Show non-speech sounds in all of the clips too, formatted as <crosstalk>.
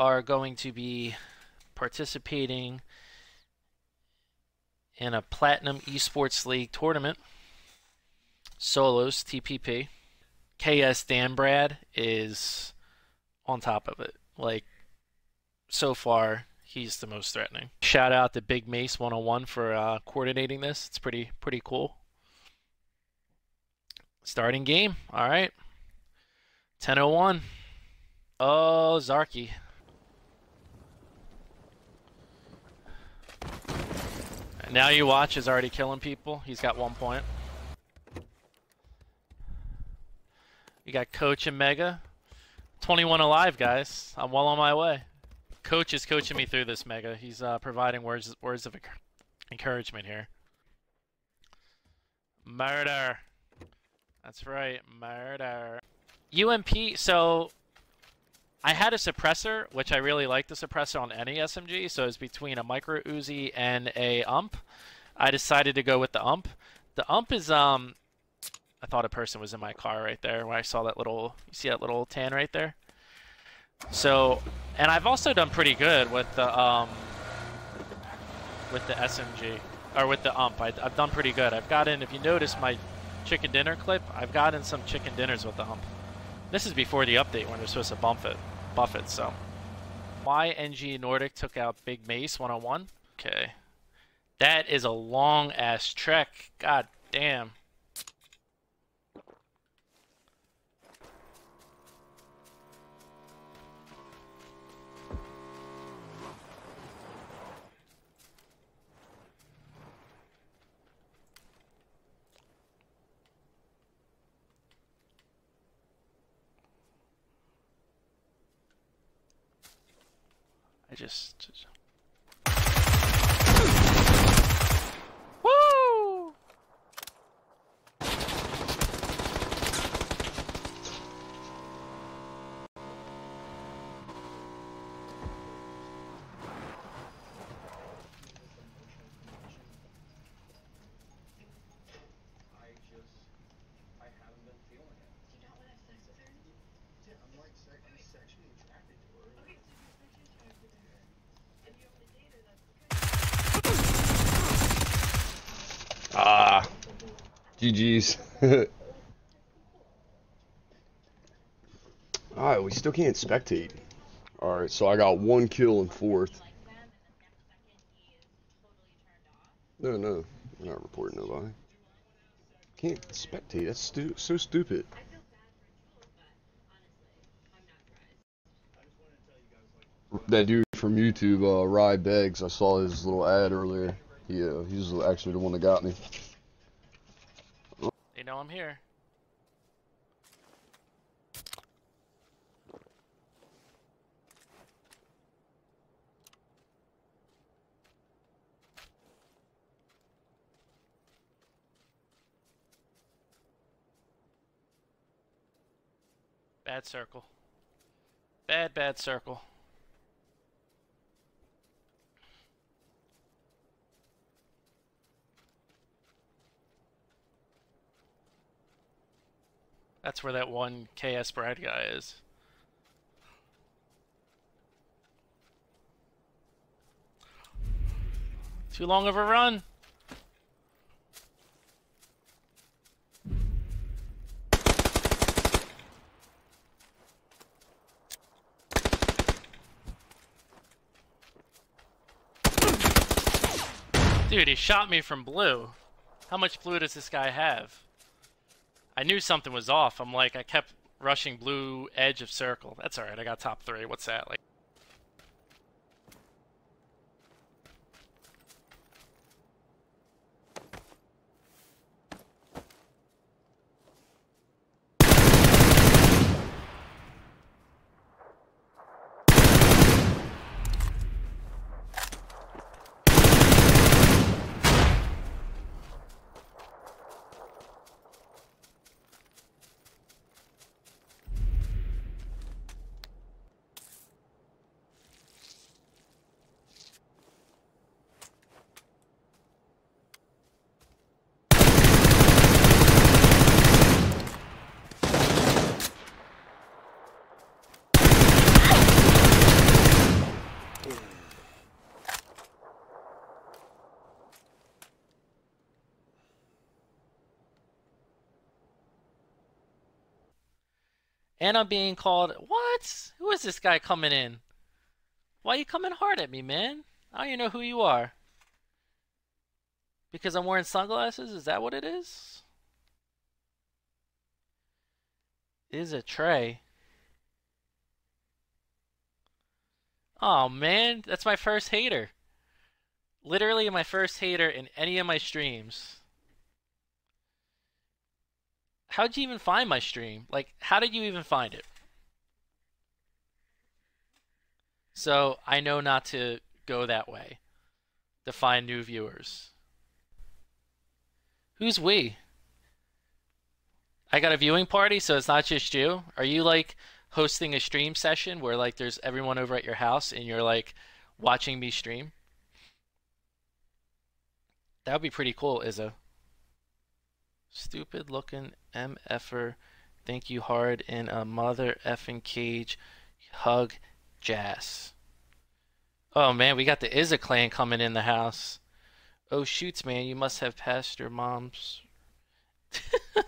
are going to be participating in a Platinum Esports League tournament. Solos TPP. KS Dan Brad is on top of it. Like so far, he's the most threatening. Shout out to Big Mace 101 for uh, coordinating this. It's pretty pretty cool. Starting game. All right. 10:01. Oh, Zarky. Now you watch is already killing people. He's got one point. You got Coach and Mega. 21 alive, guys. I'm well on my way. Coach is coaching me through this, Mega. He's uh, providing words words of encouragement here. Murder. That's right, murder. UMP, so I had a suppressor, which I really like the suppressor on any SMG, so it's between a micro Uzi and a ump. I decided to go with the ump. The ump is um I thought a person was in my car right there when I saw that little you see that little tan right there? So and I've also done pretty good with the um with the SMG or with the ump. I, have done pretty good. I've gotten if you notice my chicken dinner clip, I've gotten some chicken dinners with the ump. This is before the update when they're supposed to bump it, buff it, so. Why NG Nordic took out Big Mace 101? Okay. That is a long ass trek. God damn. I just GG's. <laughs> Alright, we still can't spectate. Alright, so I got one kill in fourth. No, no. Not reporting nobody. Can't spectate. That's stu so stupid. That dude from YouTube, uh, RyBegz, I saw his little ad earlier. He, uh, he's actually the one that got me. They know I'm here. Bad circle. Bad, bad circle. That's where that one KS Brad guy is. Too long of a run. Dude, he shot me from blue. How much blue does this guy have? I knew something was off. I'm like, I kept rushing blue edge of circle. That's alright, I got top three. What's that? Like, And I'm being called. What? Who is this guy coming in? Why you coming hard at me, man? I don't even know who you are. Because I'm wearing sunglasses? Is that what it is? Is a tray. Oh man, that's my first hater. Literally my first hater in any of my streams. How'd you even find my stream? Like, how did you even find it? So, I know not to go that way to find new viewers. Who's we? I got a viewing party, so it's not just you. Are you like hosting a stream session where like there's everyone over at your house and you're like watching me stream? That would be pretty cool, Izzo. Stupid looking MFer. Think you hard in a mother effing cage. Hug Jas. Oh man, we got the Izza clan coming in the house. Oh shoots, man, you must have passed your mom's. <laughs>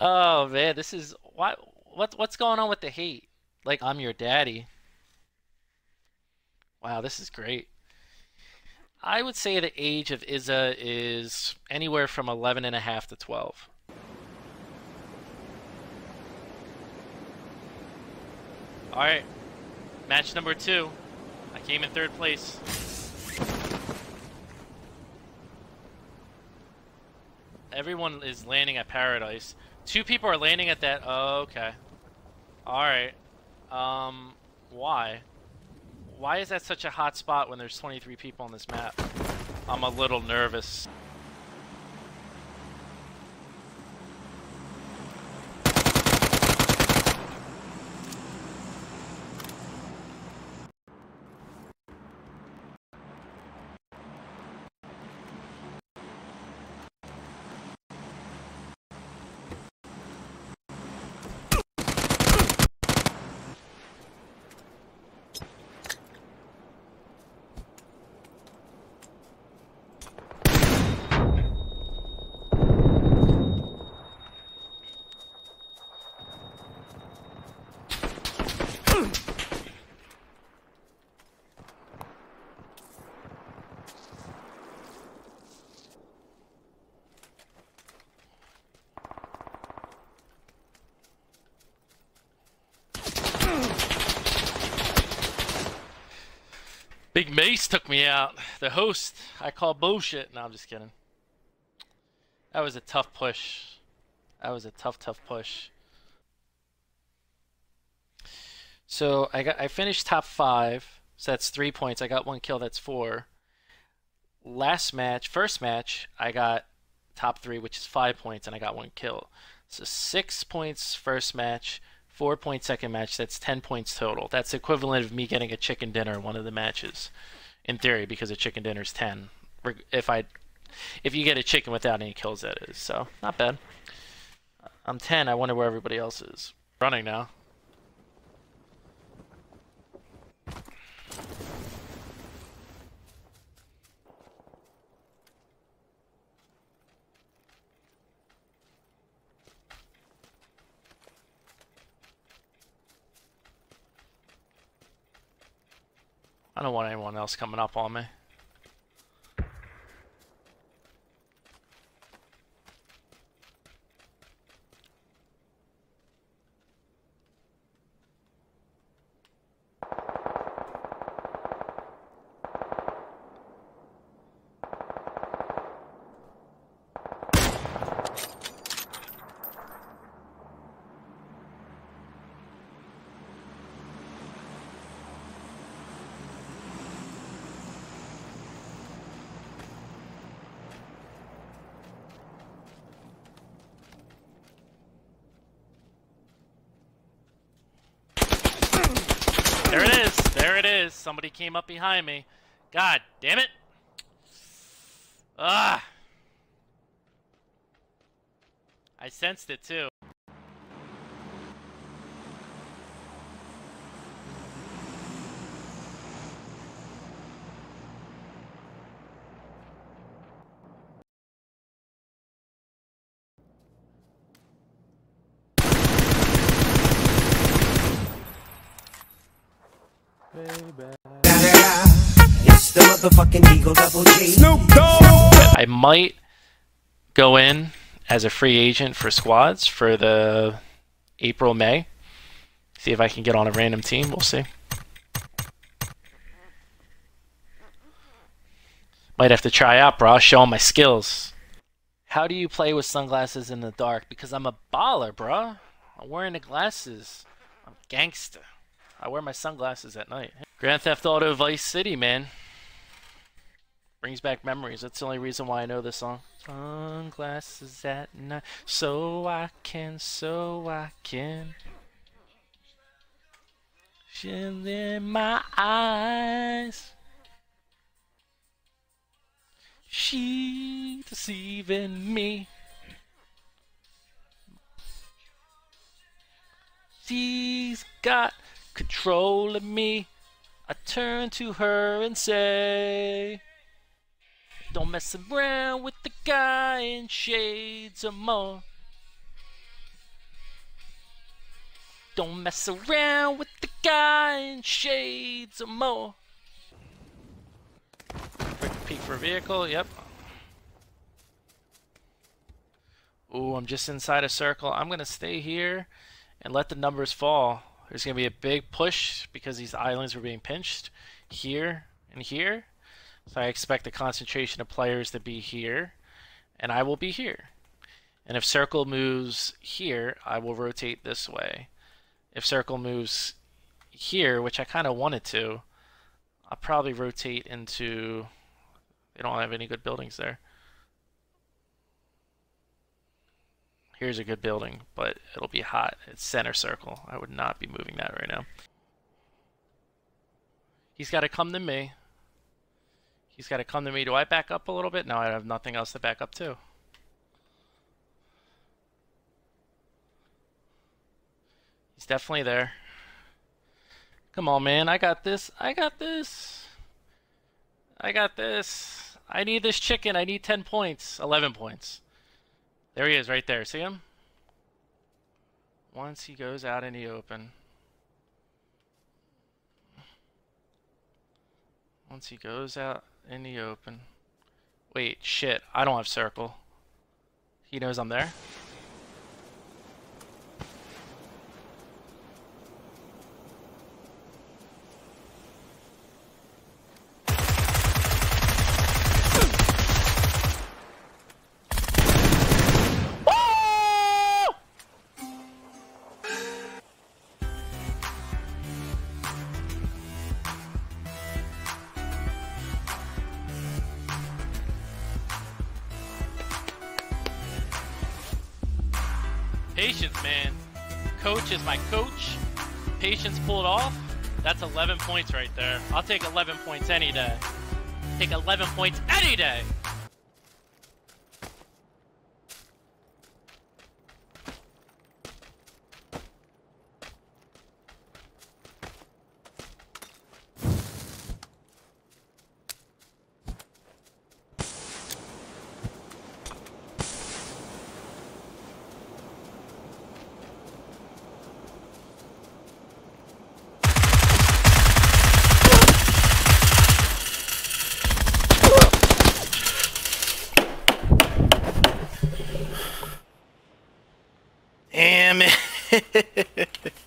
oh man, this is what what what's going on with the hate? Like I'm your daddy. Wow, this is great. I would say the age of Izza is anywhere from 11 and a half to 12. All right, match number two. I came in third place. Everyone is landing at Paradise. Two people are landing at that. Oh, okay. All right. Um, why? Why is that such a hot spot when there's 23 people on this map? I'm a little nervous. Big Mace took me out. The host, I call bullshit. No, I'm just kidding. That was a tough push. That was a tough, tough push. So I got I finished top five. So that's three points. I got one kill. That's four. Last match, first match, I got top three, which is five points, and I got one kill. So six points first match, four points second match. That's ten points total. That's equivalent of me getting a chicken dinner in one of the matches, in theory, because a chicken dinner is ten. If I, if you get a chicken without any kills, that is. So not bad. I'm ten. I wonder where everybody else is. Running now. I don't want anyone else coming up on me. There it is. There it is. Somebody came up behind me. God damn it. Ah. I sensed it too. It's the motherfucking Eagle Double G. Snoop Dogg. I might go in as a free agent for squads for the April May. See if I can get on a random team. We'll see. Might have to try out, bro. Show 'em my skills. How do you play with sunglasses in the dark? Because I'm a baller, bro. I'm wearing the glasses. I'm gangster. I wear my sunglasses at night. Grand Theft Auto Vice City, man. Brings back memories. That's the only reason why I know this song. Sunglasses at night, so I can, so I can. Shine in my eyes. She deceiving me. She's got control of me. I turn to her and say, Don't mess around with the guy in shades of more. Don't mess around with the guy in shades of more. Quick peek for vehicle, yep. Ooh, I'm just inside a circle. I'm gonna stay here and let the numbers fall. There's going to be a big push because these islands were being pinched here and here. So I expect the concentration of players to be here, and I will be here. And if circle moves here, I will rotate this way. If circle moves here, which I kind of wanted to, I'll probably rotate into... They don't have any good buildings there. Here's a good building, but it'll be hot. It's center circle. I would not be moving that right now. He's got to come to me. He's got to come to me. Do I back up a little bit? No, I have nothing else to back up to. He's definitely there. Come on, man. I got this. I got this. I got this. I need this chicken. I need 10 points. 11 points. There he is right there. See him? Once he goes out in the open. Once he goes out in the open. Wait, shit. I don't have circle. He knows I'm there. Patience, man. Coach is my coach. Patience pulled off. That's 11 points right there. I'll take 11 points any day. Take 11 points any day. Damn it. <laughs>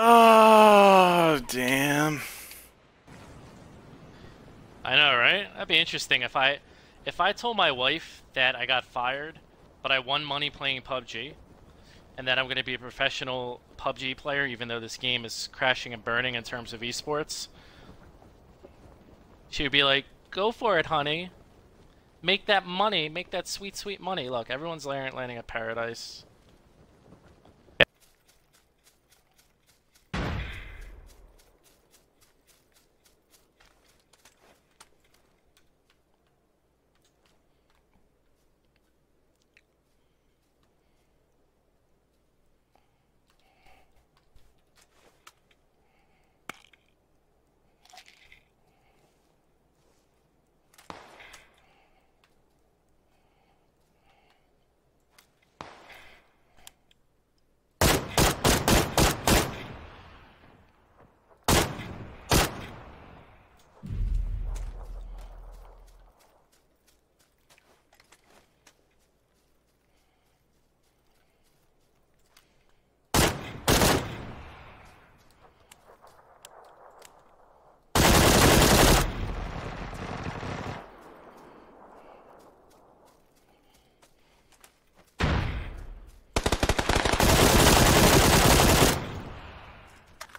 Oh, damn. I know, right? That'd be interesting if I if I told my wife that I got fired, but I won money playing PUBG, and that I'm going to be a professional PUBG player, even though this game is crashing and burning in terms of esports. She would be like, "Go for it, honey. Make that money. Make that sweet, sweet money. Look, everyone's landing at paradise."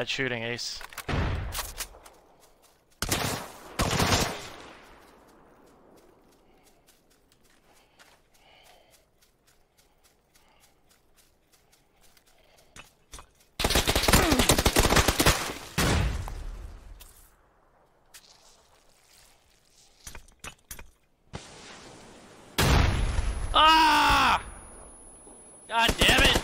Bad shooting, Ace. Ah! God damn it!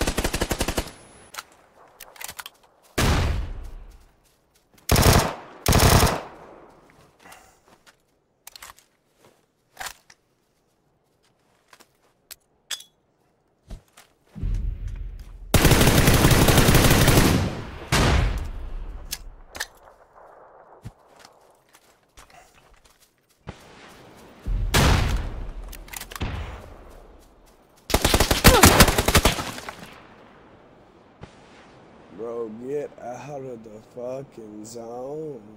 Bro, get out of the fucking zone.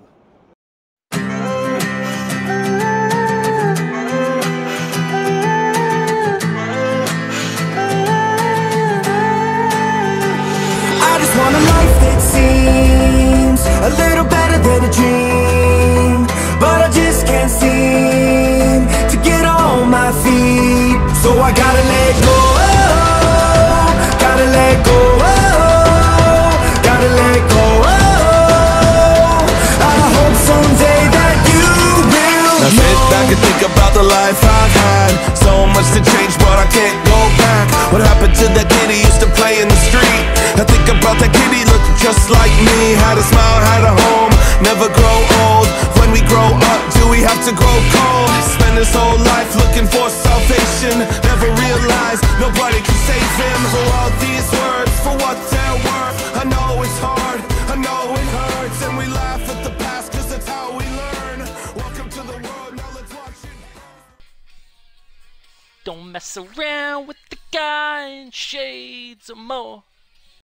Back and think about the life I've had. So much to change but I can't go back. What happened to that kid who used to play in the street? I think about that kid, he looked just like me. Had a smile, had a home, never grow old. When we grow up, do we have to grow cold? Spend his whole life looking for salvation. Never realized nobody can save him. For all these words, for what they're worth I know it's hard, mess around with the guy in shades of more.